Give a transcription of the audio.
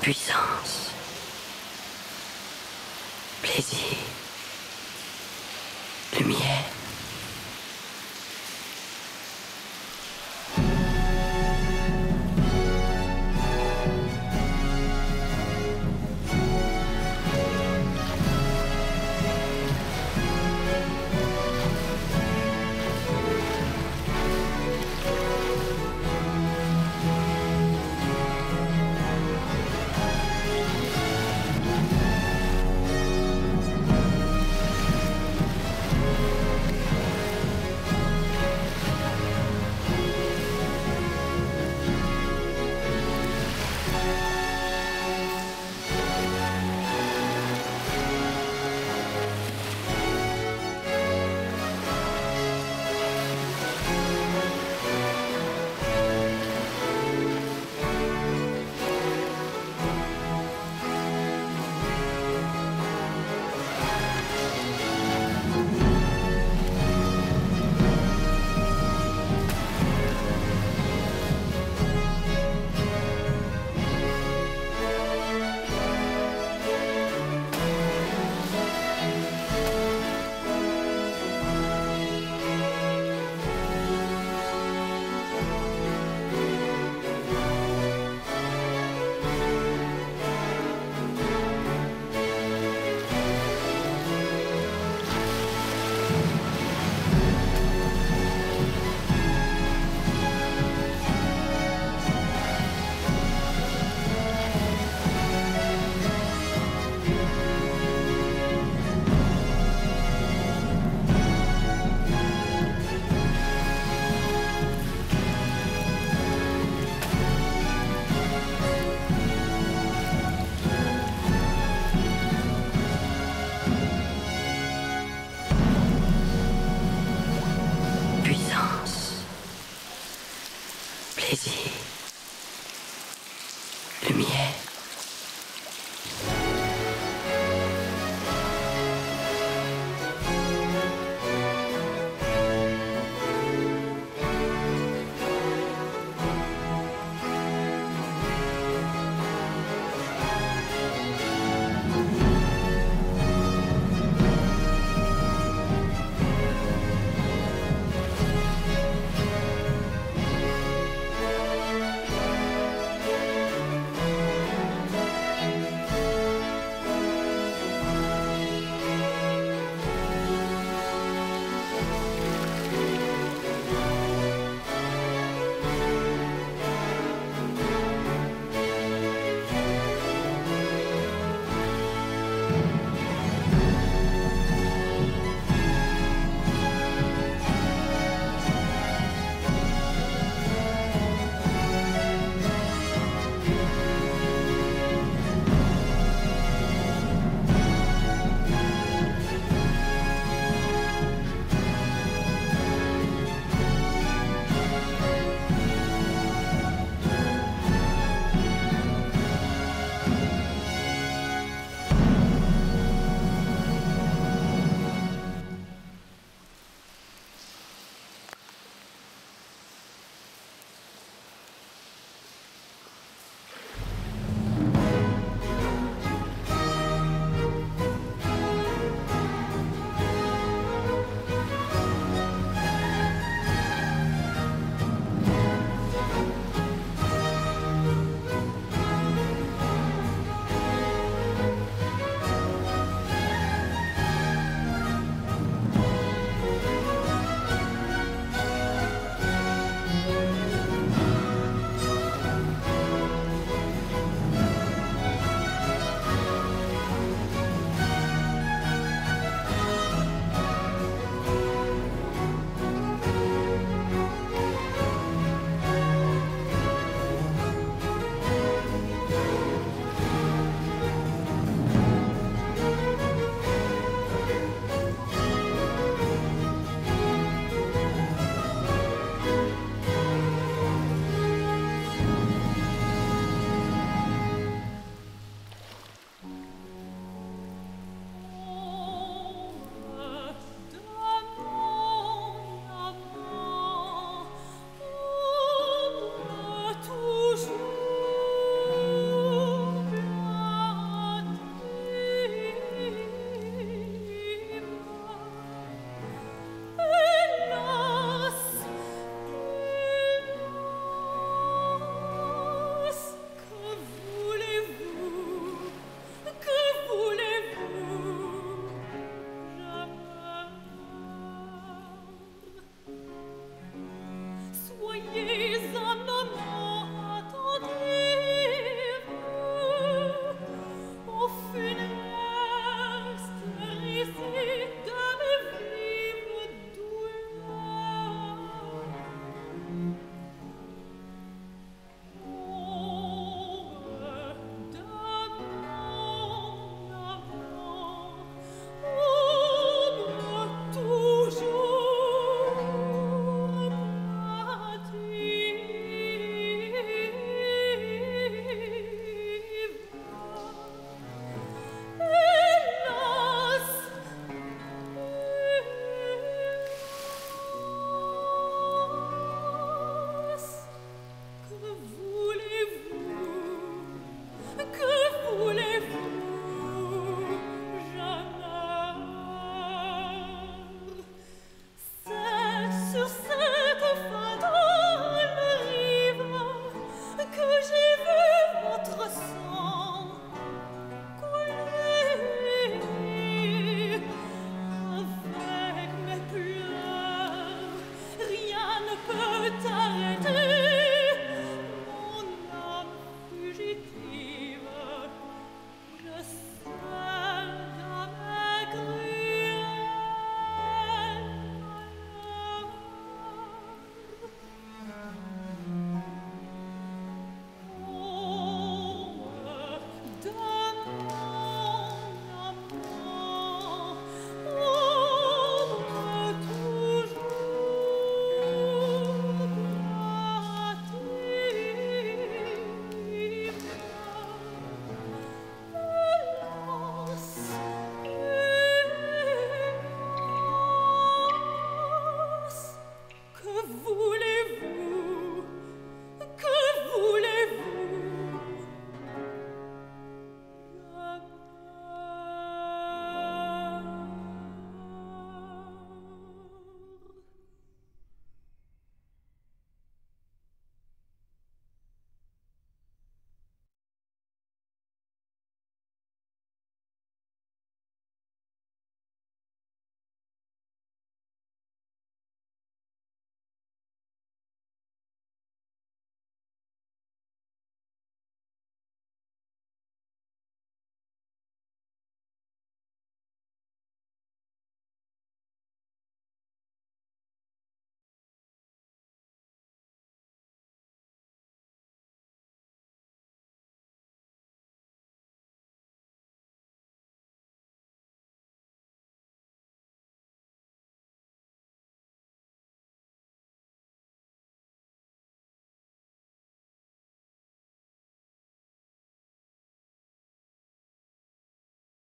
Puissance. Plaisir. Lumière. Plaisir. Lumière.